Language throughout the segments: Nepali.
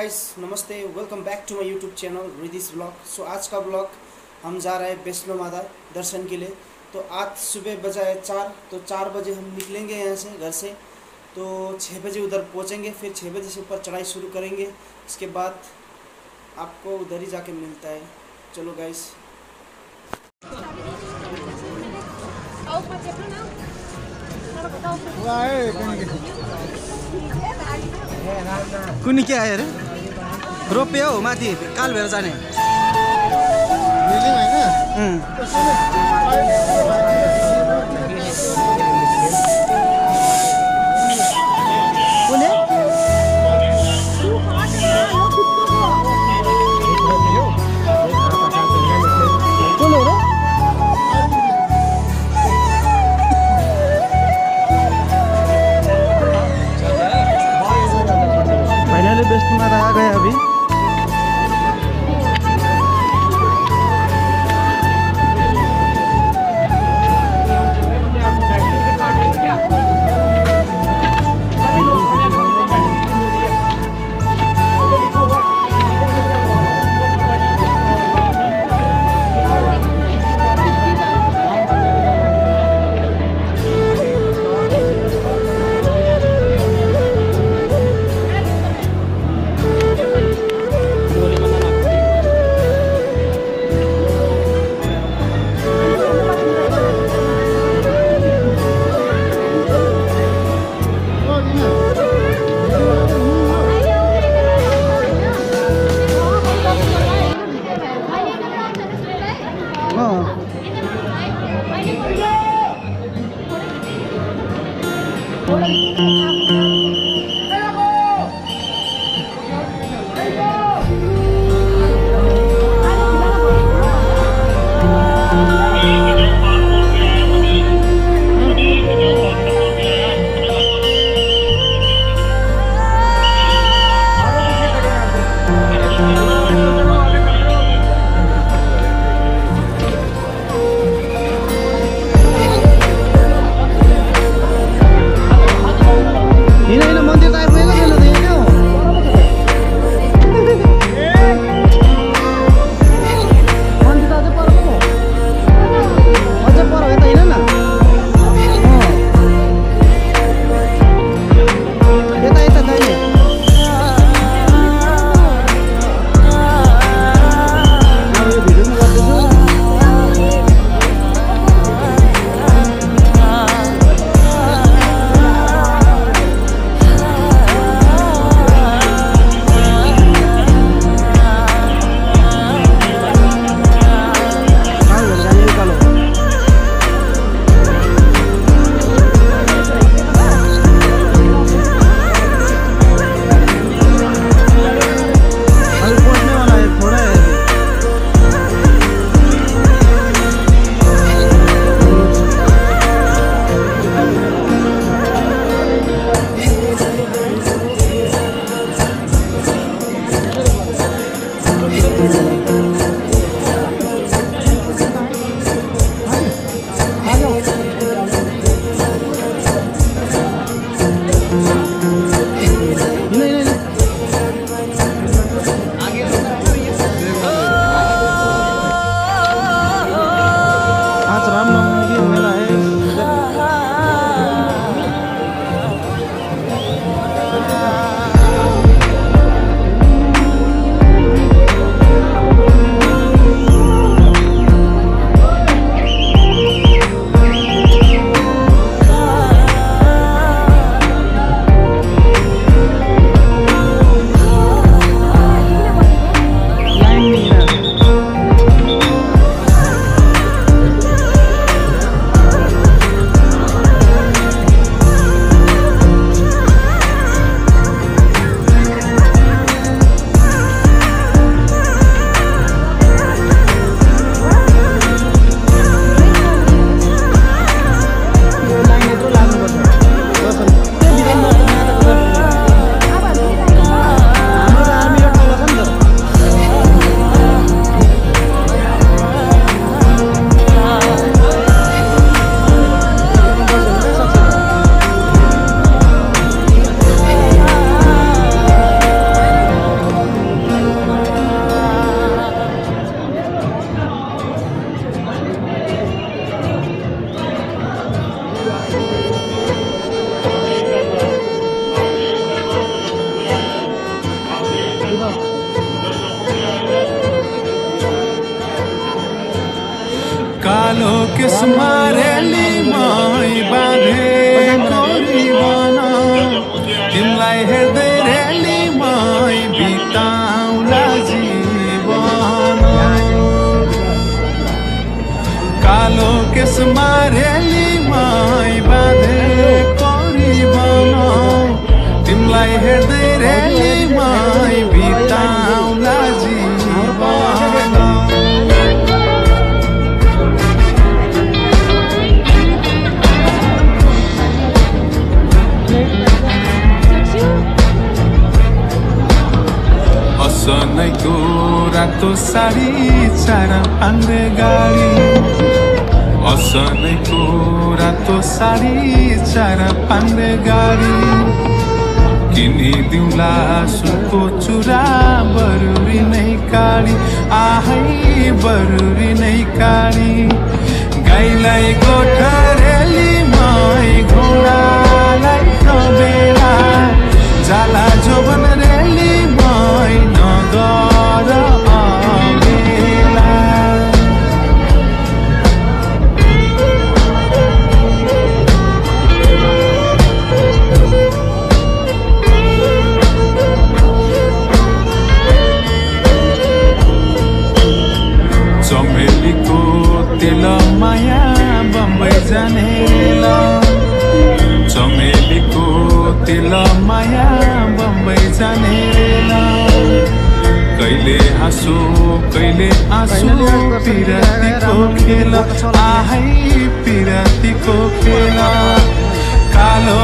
गाइस नमस्ते welcome back to my YouTube channel रिदिस blog so आज का ब्लॉग हम जा रहे हैं वैष्णो माता दर्शन के लिए। तो आज सुबह बजा है चार तो चार बजे हम निकलेंगे यहाँ से घर से। तो छः बजे उधर पहुँचेंगे फिर छः बजे से ऊपर चढ़ाई शुरू करेंगे। इसके बाद आपको उधर ही जाके मिलता है। चलो गाइस कुनी के आयो अरे रोपे हौ माथि। काल भएर जाने। बेस्टमा आ गए अभी। केसमा असनैको रातो साडी चार पाङ्रे गाडी। असनैको रातो साडी चार पाङ्रे गाडी। किनिदिउँला सुनको चुरा बरुरी नै काडी। आहै बरुरी नै काडी। गाईलाई पिरातीको खेल आहै पिरातीको खेल। कालो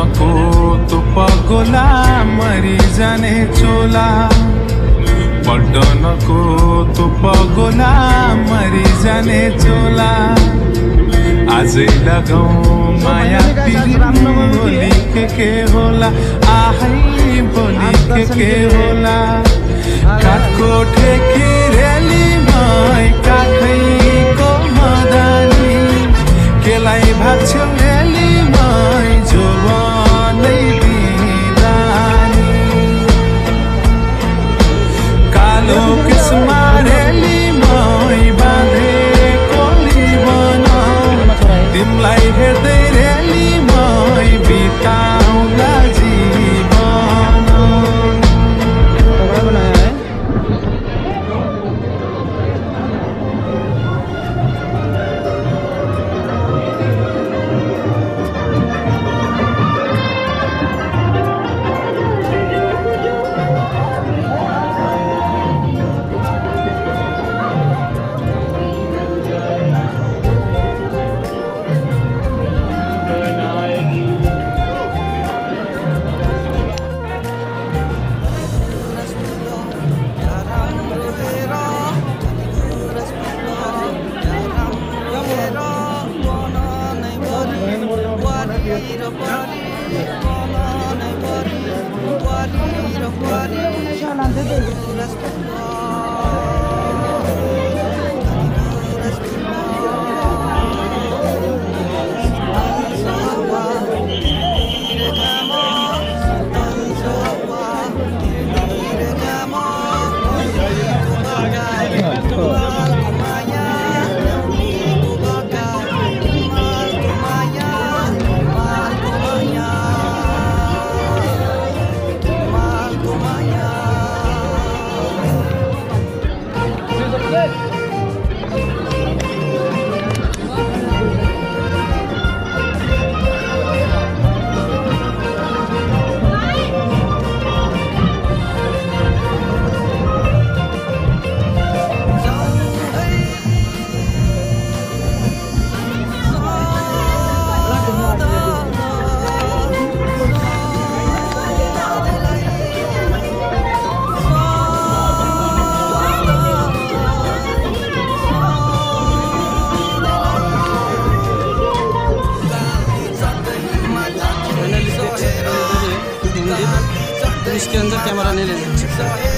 पल्टनको तोप गोला मरि जाने चोला। पल्टनको तोप गोला मरि जाने चोला। आजै लगाउँ माया भोलि के के होला आहै भोलि के के होला काठको ठेकी Rehbari, rehbari, rehbari, rehbari, इसके अंदर कैमरा नहीं ले सकते